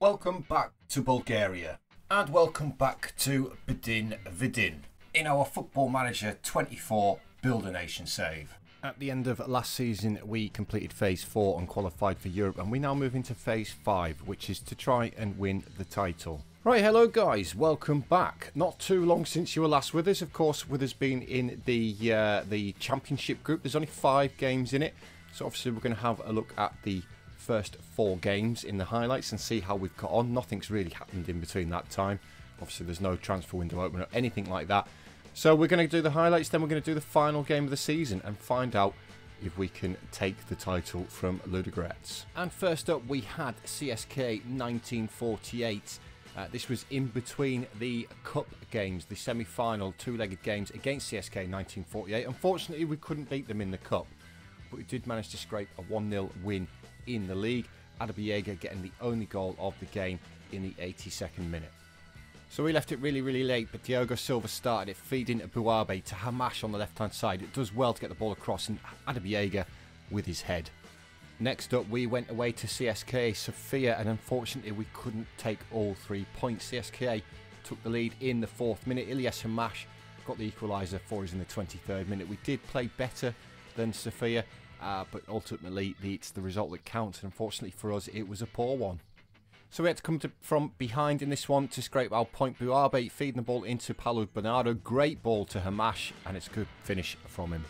Welcome back to Bulgaria and welcome back to Bdin Vidin in our Football Manager 24 Build a Nation save. At the end of last season, we completed Phase 4 and qualified for Europe, and we now move into Phase 5, which is to try and win the title. Right, hello guys, welcome back. Not too long since you were last with us, of course, with us being in the uh, the Championship group. There's only five games in it, so obviously we're going to have a look at the first four games in the highlights and see how we've got on. Nothing's really happened in between that time. Obviously, there's no transfer window open or anything like that. So we're going to do the highlights, then we're going to do the final game of the season and find out if we can take the title from Ludogorets. And first up, we had CSK 1948. Uh, this was in between the Cup games, the semi-final two-legged games against CSK 1948. Unfortunately, we couldn't beat them in the Cup, but we did manage to scrape a 1-0 win in the league. Adabiega getting the only goal of the game in the 82nd minute. So we left it really, really late, but Diogo Silva started it, feeding Buabe to Hamash on the left-hand side. It does well to get the ball across, and Adabiega with his head. Next up, we went away to CSK Sofia, and unfortunately, we couldn't take all three points. CSK took the lead in the fourth minute. Ilyas Hamash got the equaliser for us in the 23rd minute. We did play better than Sofia, uh, but ultimately, it's the result that counts. And unfortunately for us, it was a poor one. So we had to come to, from behind in this one to scrape our point. Buabe feeding the ball into Paulo Bernardo. Great ball to Hamash, and it's a good finish from him.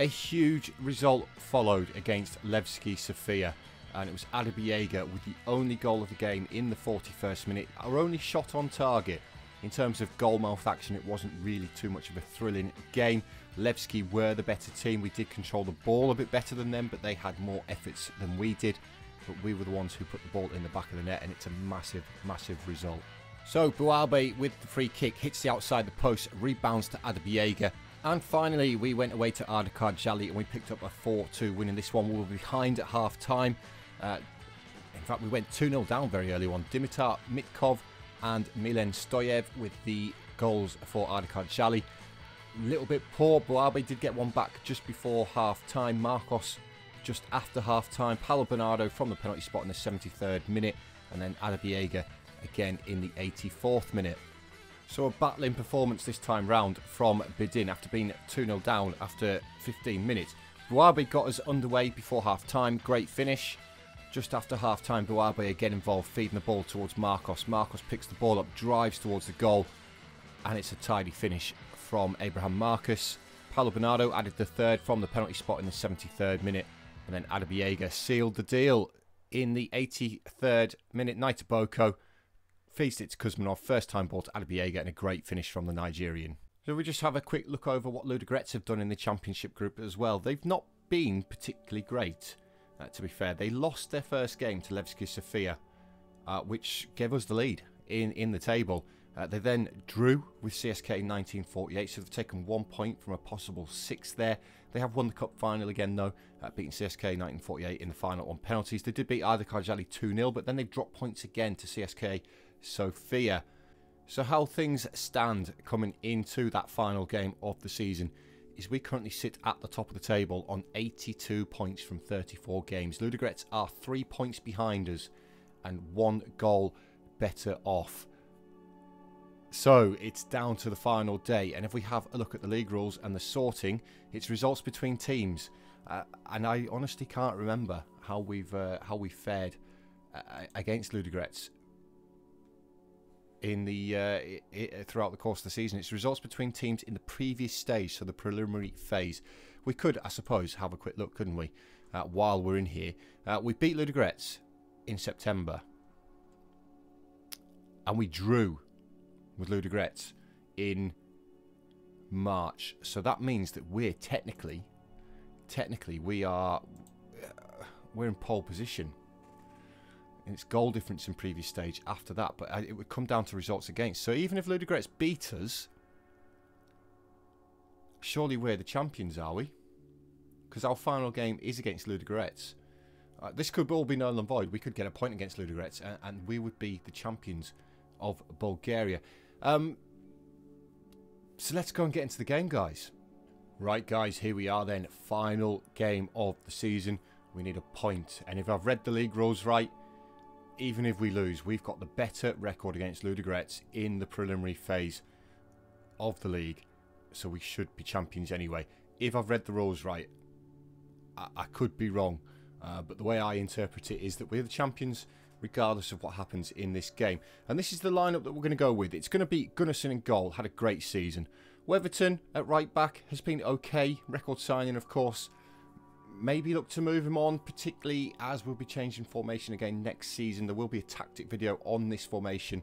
A huge result followed against Levski Sofia, and it was Adabiega with the only goal of the game in the 41st minute. Our only shot on target. In terms of goal mouth action, it wasn't really too much of a thrilling game. Levski were the better team. We did control the ball a bit better than them, but they had more efforts than we did. But we were the ones who put the ball in the back of the net, and it's a massive, massive result. So Buabe with the free kick hits the outside the post, rebounds to Adabiega. And finally, we went away to Arda Kardzhali and we picked up a 4-2 win in this one. We were behind at half time. Uh, in fact, we went 2-0 down very early on. Dimitar Mitkov and Milen Stoyev with the goals for Arda Kardzhali little bit poor. Buabe did get one back just before half time. Marcos just after half time. Paulo Bernardo from the penalty spot in the 73rd minute. And then Adabiega again in the 84th minute. So a battling performance this time round from Bdin after being 2-0 down after 15 minutes. Buabe got us underway before half time. Great finish. Just after half time, Buabe again involved feeding the ball towards Marcos. Marcos picks the ball up, drives towards the goal, and it's a tidy finish from Abraham Marcus. Paulo Bernardo added the third from the penalty spot in the 73rd minute. And then Adabiega sealed the deal in the 83rd minute. Naita Boko feeds it to Kuzmanov. First time ball to Adabiega and a great finish from the Nigerian. So we just have a quick look over what Ludogorets have done in the championship group as well. They've not been particularly great, uh, to be fair. They lost their first game to Levski Sofia, uh, which gave us the lead in, in the table. Uh, they then drew with CSK in 1948, so they've taken one point from a possible six there. They have won the cup final again, though, uh, beating CSK 1948 in the final on penalties. They did beat Arda Kardzhali 2 0, but then they've dropped points again to CSK Sofia. So, how things stand coming into that final game of the season is we currently sit at the top of the table on 82 points from 34 games. Ludogorets are three points behind us and one goal better off. So it's down to the final day, and if we have a look at the league rules and the sorting, it's results between teams, uh, and I honestly can't remember how we've uh, how we fared uh, against Ludogorets in the uh, it, throughout the course of the season. It's results between teams in the previous stage, so the preliminary phase. We could, I suppose, have a quick look, couldn't we? Uh, while we're in here, uh, we beat Ludogorets in September, and we drew with Ludogorets in March. So that means that we're technically, technically, we are, uh, we're in pole position. And it's goal difference in previous stage after that, but uh, it would come down to results against. So even if Ludogorets beat us, surely we're the champions, are we? Because our final game is against Ludogorets. Uh, this could all be null and void. We could get a point against Ludogorets, and, and we would be the champions of Bulgaria. Um, so let's go and get into the game, guys. Right, guys, here we are then. Final game of the season. We need a point. And if I've read the league rules right, even if we lose, we've got the better record against Ludogorets in the preliminary phase of the league, so we should be champions anyway. If I've read the rules right, I, I could be wrong, uh, but the way I interpret it is that we're the champions regardless of what happens in this game. And this is the lineup that we're going to go with. It's going to be Gunnarsson in goal, had a great season. Weatherton at right back has been okay, record signing of course. Maybe look to move him on, particularly as we'll be changing formation again next season. There will be a tactic video on this formation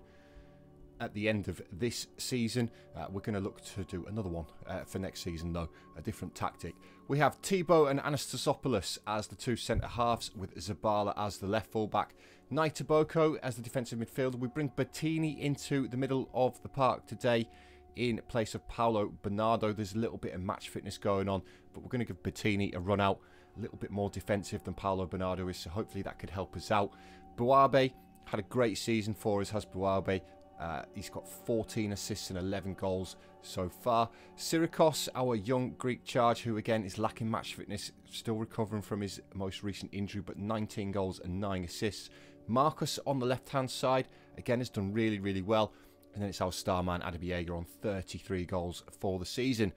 at the end of this season. Uh, we're going to look to do another one uh, for next season, though, a different tactic. We have Tebow and Anastasopoulos as the two centre halves, with Zabala as the left fullback, Nitaboko as the defensive midfielder. We bring Bettini into the middle of the park today in place of Paulo Bernardo. There's a little bit of match fitness going on, but we're going to give Bettini a run out, little bit more defensive than Paulo Bernardo is, so hopefully that could help us out. Buabe had a great season for us, has Buabe. Uh, he's got 14 assists and 11 goals so far. Sirikos, our young Greek charge, who again is lacking match fitness, still recovering from his most recent injury, but 19 goals and 9 assists. Marcus on the left hand side, again, has done really, really well. And then it's our star man, Adabiega, on 33 goals for the season.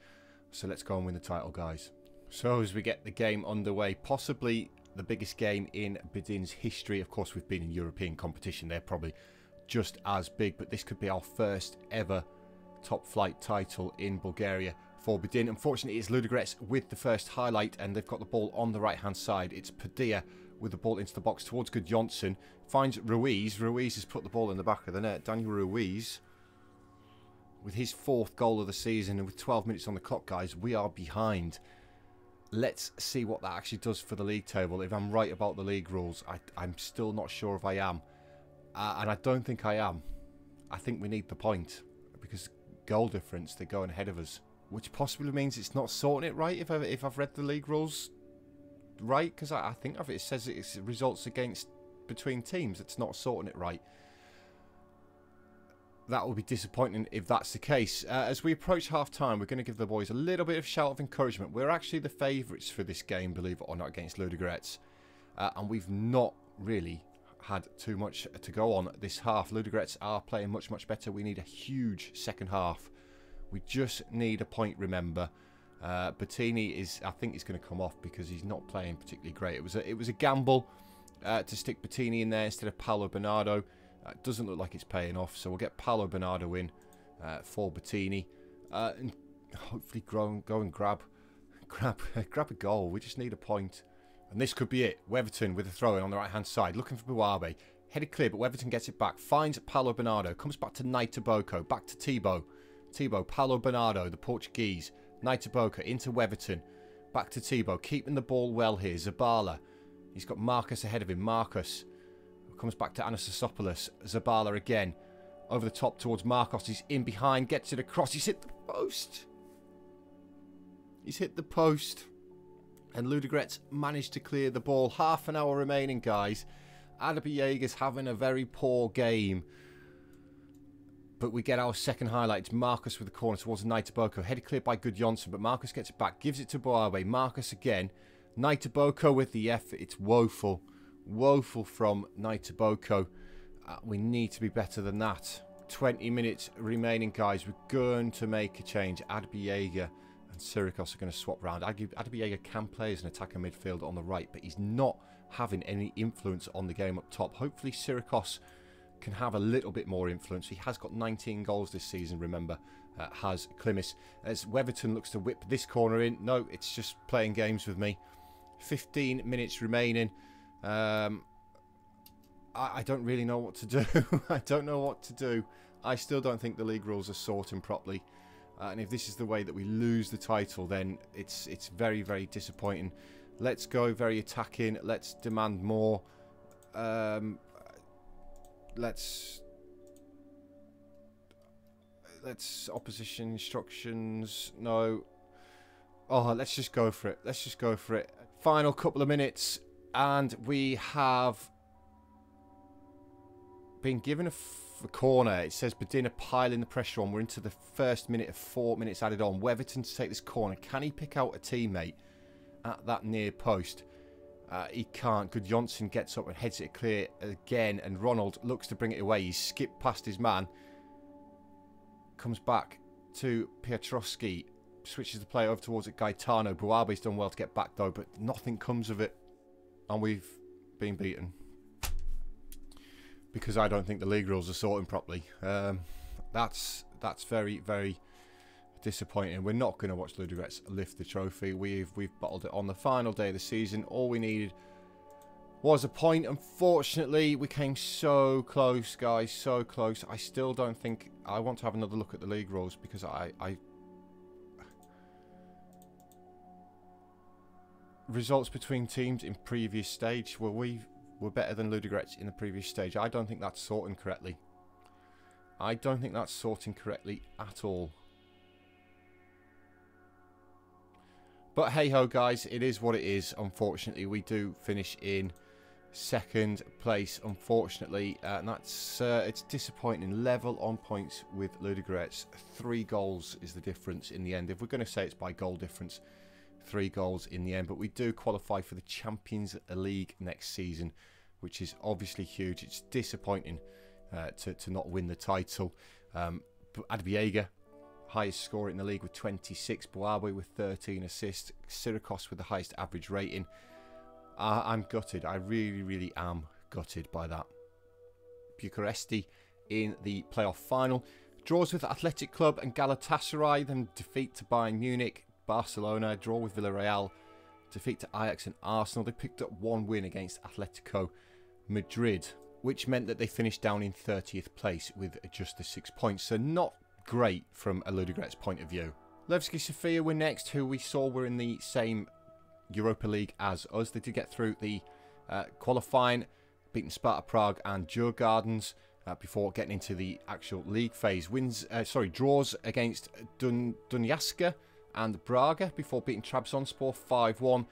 So let's go and win the title, guys. So as we get the game underway, possibly the biggest game in Bdin's history. Of course, we've been in European competition. They're probably just as big, but this could be our first ever top flight title in Bulgaria for Bdin. Unfortunately, it's Ludogorets with the first highlight, and they've got the ball on the right hand side. It's Padilla with the ball into the box towards Good Johnson. Finds Ruiz. Ruiz has put the ball in the back of the net. Daniel Ruiz with his fourth goal of the season and with 12 minutes on the clock, guys, we are behind. Let's see what that actually does for the league table. If I'm right about the league rules, I, am still not sure if I am. Uh, and I don't think I am. I think we need the point because goal difference, they're going ahead of us. Which possibly means it's not sorting it right if, I, if I've read the league rules right. Because I, I, think of it, it says it's results against between teams. It's not sorting it right. That will be disappointing if that's the case. Uh, as we approach half time, we're going to give the boys a little bit of shout of encouragement. We're actually the favourites for this game, believe it or not, against Ludogorets. Uh, and we've not really had too much to go on this half. Ludogorets are playing much, much better. We need a huge second half. We just need a point, remember. Uh, Bettini is, I think, he's going to come off because he's not playing particularly great. It was a, it was a gamble uh, to stick Bettini in there instead of Paulo Bernardo. Uh, it doesn't look like it's paying off, so we'll get Paulo Bernardo in uh, for Bettini, uh, and hopefully go, go and grab, grab, grab a goal. We just need a point. And this could be it. Weatherton with a throw in on the right hand side, looking for Buabe. Headed clear, but Weatherton gets it back. Finds Paulo Bernardo. Comes back to Nitaboko. Back to Tebow. Tebow, Paulo Bernardo, the Portuguese. Nitaboko into Weatherton. Back to Tebow. Keeping the ball well here. Zabala. He's got Marcus ahead of him. Marcus comes back to Anastasopoulos. Zabala again. Over the top towards Marcos. He's in behind. Gets it across. He's hit the post. He's hit the post. And Ludogorets managed to clear the ball. Half an hour remaining, guys. Adabi having a very poor game. But we get our second highlight. It's Marcus with the corner towards Nitaboko. Headed clear by Good Johnson, but Marcus gets it back. Gives it to Buabe. Marcus again. Nitaboko with the effort. It's woeful. Woeful from Nitaboko. Uh, we need to be better than that. 20 minutes remaining, guys. We're going to make a change. Adbiega and Sirikos are going to swap round. Adabiega can play as an attacker midfielder on the right, but he's not having any influence on the game up top. Hopefully Sirikos can have a little bit more influence. He has got 19 goals this season, remember, uh, has Klimis. As Weatherton looks to whip this corner in. No, it's just playing games with me. 15 minutes remaining. Um, I, I don't really know what to do. I don't know what to do. I still don't think the league rules are sorting properly. Uh, and if this is the way that we lose the title, then it's it's very, very disappointing. Let's go very attacking. Let's demand more. Um, let's let's opposition instructions. No. Oh, let's just go for it. Let's just go for it. Final couple of minutes, and we have been given a corner. It says Bedina piling the pressure on. We're into the first minute of four minutes added on. Weatherton to take this corner. Can he pick out a teammate at that near post? Uh, he can't. Good Johnson gets up and heads it clear again, and Ronald looks to bring it away. He's skipped past his man. Comes back to Piotrowski. Switches the play over towards it. Gaetano. Buabe's done well to get back though, but nothing comes of it. And we've been beaten. Because I don't think the league rules are sorting properly. Um, that's that's very, very disappointing. We're not going to watch Ludogorets lift the trophy. We've we've bottled it on the final day of the season. All we needed was a point. Unfortunately, we came so close, guys, so close. I still don't think I want to have another look at the league rules because I, I results between teams in previous stage. where we were better than Ludogorets in the previous stage. I don't think that's sorting correctly. I don't think that's sorting correctly at all. But hey ho, guys, it is what it is. Unfortunately, we do finish in second place. Unfortunately, uh, and that's uh, it's disappointing. Level on points with Ludogorets. Three goals is the difference in the end. If we're going to say it's by goal difference, three goals in the end. But we do qualify for the Champions League next season, which is obviously huge. It's disappointing uh, to to not win the title. Um, Adviega highest scorer in the league with 26, Buabe with 13 assists, Syrikos with the highest average rating. I'm gutted. I really, really am gutted by that. Bucharesti in the playoff final. Draws with Athletic Club and Galatasaray, then defeat to Bayern Munich, Barcelona, draw with Villarreal, defeat to Ajax and Arsenal. They picked up one win against Atletico Madrid, which meant that they finished down in 30th place with just the six points. So not great from a Ludogorets point of view. Levski Sofia were next, who we saw were in the same Europa League as us. They did get through the uh, qualifying, beating Sparta Prague and Djurgårdens uh, before getting into the actual league phase. Wins, uh, sorry, draws against Dun Dunyaska and Braga before beating Trabzonspor 5-1.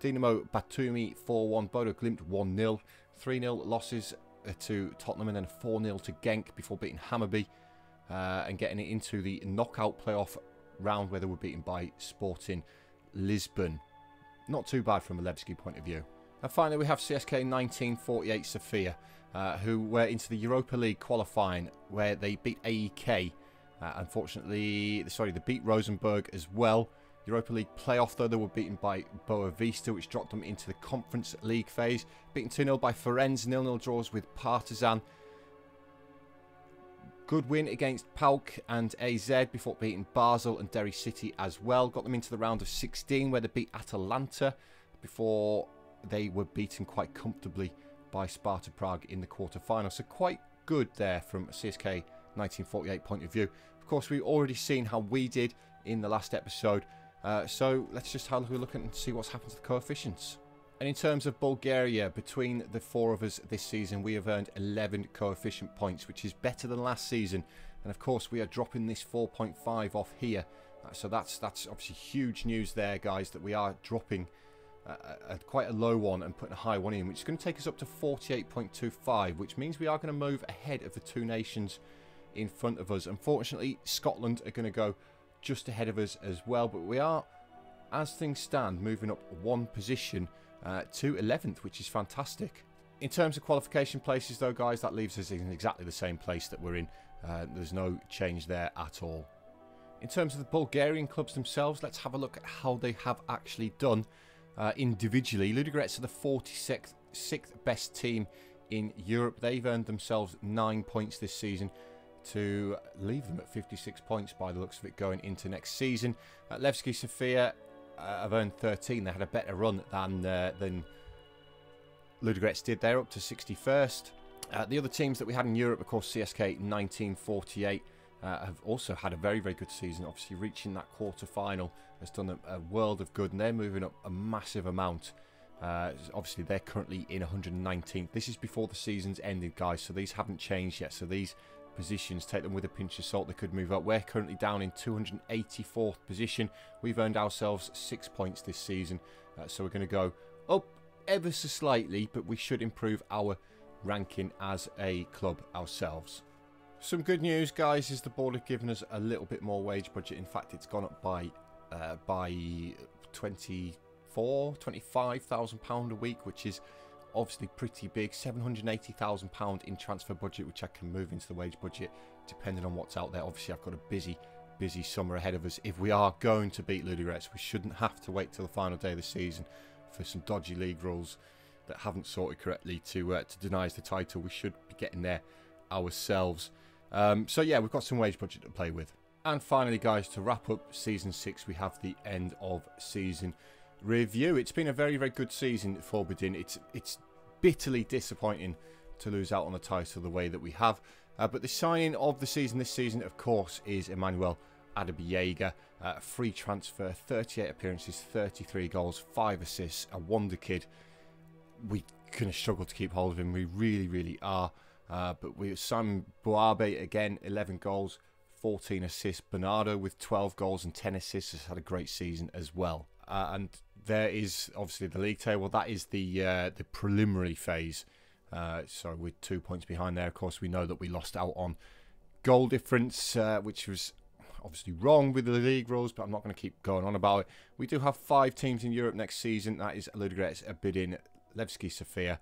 Dinamo Batumi 4-1, Bodø/Glimt 1-0. 3-0 losses uh, to Tottenham and then 4-0 to Genk before beating Hammarby uh, and getting it into the knockout playoff round where they were beaten by Sporting Lisbon. Not too bad from a Levski point of view. And finally, we have CSK 1948 Sofia, uh, who were into the Europa League qualifying where they beat AEK. Uh, unfortunately, sorry, they beat Rosenborg as well. Europa League playoff, though, they were beaten by Boavista, which dropped them into the Conference League phase. Beaten 2 0 by Firenze, 0 0 draws with Partizan. Good win against PAOK and AZ before beating Basel and Derry City as well. Got them into the round of 16 where they beat Atalanta before they were beaten quite comfortably by Sparta Prague in the quarter-final. So quite good there from CSK 1948 point of view. Of course, we've already seen how we did in the last episode. Uh, so let's just have a look and see what's happened to the coefficients. And in terms of Bulgaria, between the four of us this season, we have earned 11 coefficient points, which is better than last season. And of course, we are dropping this 4.5 off here. Uh, so that's that's obviously huge news there, guys, that we are dropping uh, a, quite a low one and putting a high one in, which is going to take us up to 48.25, which means we are going to move ahead of the two nations in front of us. Unfortunately, Scotland are going to go just ahead of us as well, but we are, as things stand, moving up one position uh, to 11th, which is fantastic. In terms of qualification places, though, guys, that leaves us in exactly the same place that we're in. Uh, there's no change there at all. In terms of the Bulgarian clubs themselves, let's have a look at how they have actually done uh, individually. Ludogorets are the 46th best team in Europe. They've earned themselves nine points this season to leave them at 56 points by the looks of it going into next season. Uh, Levski Sofia uh, have earned 13. They had a better run than uh, than Ludogorets did. They're up to 61st. Uh, the other teams that we had in Europe, of course, CSK 1948 uh, have also had a very, very good season. Obviously, reaching that quarter final has done a, a world of good, and they're moving up a massive amount. Uh, obviously, they're currently in 119th. This is before the season's ended, guys, so these haven't changed yet. So these positions. Take them with a pinch of salt. They could move up. We're currently down in 284th position. We've earned ourselves six points this season. Uh, so we're going to go up ever so slightly, but we should improve our ranking as a club ourselves. Some good news, guys, is the board have given us a little bit more wage budget. In fact, it's gone up by uh, by 25 24, 25,000 pound a week, which is obviously pretty big. 780,000 pound in transfer budget, which I can move into the wage budget depending on what's out there. Obviously, I've got a busy, busy summer ahead of us. If we are going to beat Ludogorets, we shouldn't have to wait till the final day of the season for some dodgy league rules that haven't sorted correctly to uh, to deny us the title. We should be getting there ourselves. Um, so yeah, we've got some wage budget to play with. And finally, guys, to wrap up season six, we have the end of season review. It's been a very, very good season for Bdin. It's it's bitterly disappointing to lose out on the title the way that we have. Uh, but the signing of the season this season, of course, is Emmanuel Adebuyega. Uh, free transfer, 38 appearances, 33 goals, 5 assists, a wonder kid. We kind of struggle to keep hold of him. We really, really are. Uh, but we Simon Buabe again, 11 goals, 14 assists. Bernardo with 12 goals and 10 assists has had a great season as well. Uh, and there is obviously the league table. That is the uh, the preliminary phase. Uh, so with two points behind there, of course, we know that we lost out on goal difference, uh, which was obviously wrong with the league rules, but I'm not going to keep going on about it. We do have five teams in Europe next season. That is Ludogorets, Bdin, Levski Sofia,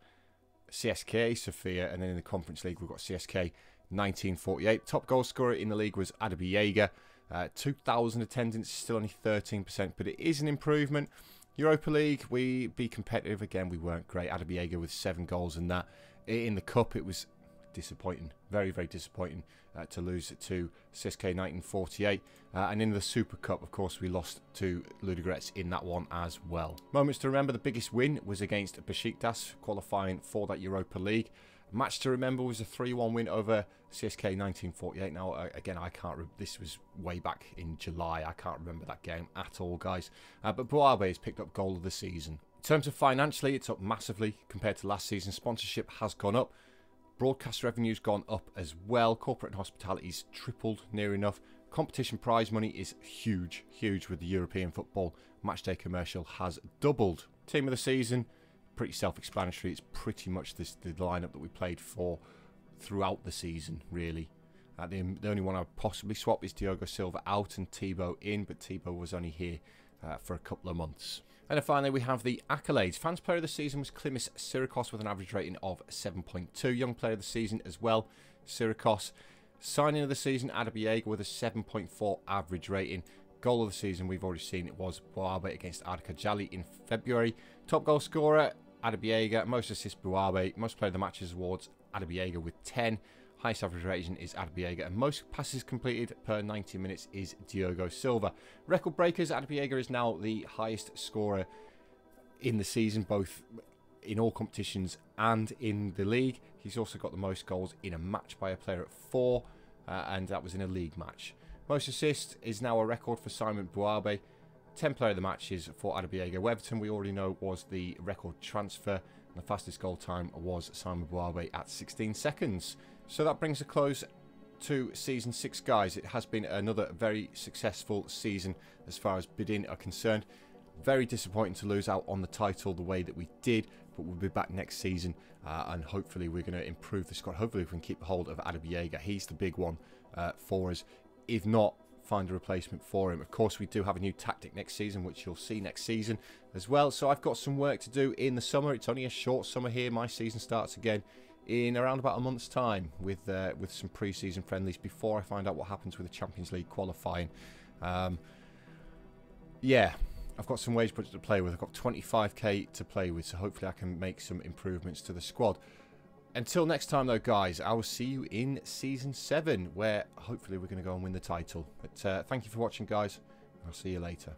CSK Sofia, and then in the Conference League we've got CSK 1948. Top goal scorer in the league was Adebuyega. Uh, 2,000 attendance, still only 13%, but it is an improvement. Europa League, we be competitive again. We weren't great. Adebuyega with seven goals and that. In the cup, it was disappointing, very very disappointing uh, to lose to CSK 1948. Uh, and in the Super Cup, of course, we lost to Ludogorets in that one as well. Moments to remember: the biggest win was against Besiktas, qualifying for that Europa League. Match to remember was a 3-1 win over CSK 1948. Now, again, I can't. this was way back in July. I can't remember that game at all, guys. Uh, but Buabe has picked up goal of the season. In terms of financially, it's up massively compared to last season. Sponsorship has gone up. Broadcast revenue's gone up as well. Corporate and hospitality's tripled near enough. Competition prize money is huge, huge with the European football. Matchday commercial has doubled. Team of the season, pretty self-explanatory. It's pretty much this, the lineup that we played for throughout the season, really. Uh, the, the, only one I would possibly swap is Diogo Silva out and Thibaut in, but Thibaut was only here uh, for a couple of months. And then finally, we have the accolades. Fans Player of the Season was Klimis Syrikos with an average rating of 7.2. Young Player of the Season as well, Syrikos. Signing of the season, Adebuyega with a 7.4 average rating. Goal of the season, we've already seen it was Buabe against Arca in February. Top goal scorer, Adebuyega. Most assists, Buabe. Most player of the matches awards, Adebuyega with 10. Highest average rating is Adebuyega. And most passes completed per 90 minutes is Diogo Silva. Record breakers, Adebuyega is now the highest scorer in the season, both in all competitions and in the league. He's also got the most goals in a match by a player at four, uh, and that was in a league match. Most assists is now a record for Simon Buabe. 10 player of the matches for Adebuyega. Weverton, we already know, was the record transfer. And the fastest goal time was Simon Buabe at 16 seconds. So that brings a close to season 6, guys. It has been another very successful season as far as Bdin are concerned. Very disappointing to lose out on the title the way that we did, but we'll be back next season uh, and hopefully we're going to improve the squad. Hopefully we can keep hold of Adebuyega. He's the big one uh, for us. If not, find a replacement for him. Of course, we do have a new tactic next season, which you'll see next season as well. So I've got some work to do in the summer. It's only a short summer here. My season starts again in around about a month's time with uh, with some pre-season friendlies before I find out what happens with the Champions League qualifying. Um, yeah, I've got some wage budget to play with. I've got 25k to play with, so hopefully I can make some improvements to the squad. Until next time, though, guys, I will see you in Season 7, where hopefully we're going to go and win the title. But uh, thank you for watching, guys. I'll see you later.